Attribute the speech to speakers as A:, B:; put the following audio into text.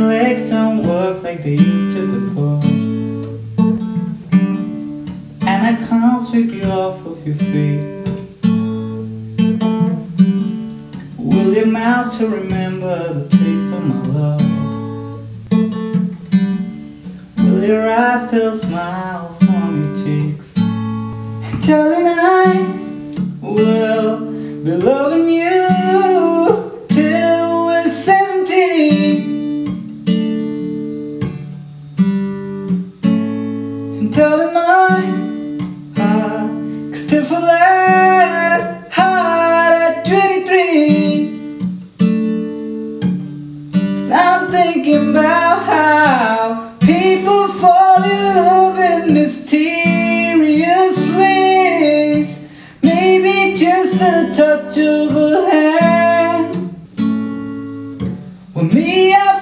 A: legs don't work like they used to before And I can't sweep you off of your feet Will your mouth still remember the taste of my love? Will your eyes still smile from your cheeks? And darling, I will be loving And darling, my heart can still fall as hard at 23 Cause I'm thinking about how people fall in love in mysterious ways. Maybe just the touch of a hand. Well, me, I